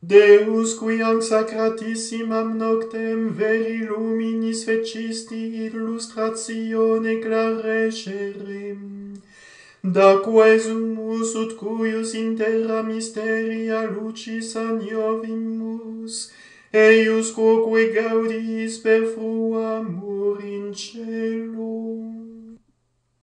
Deus quiam sacratissimam noctem veri luminis fecisti illustratione clarescerem. Da quesumus ut cuius interra mysteria lucis aniovimus, eius quoque gaudiis per frua amor in celum.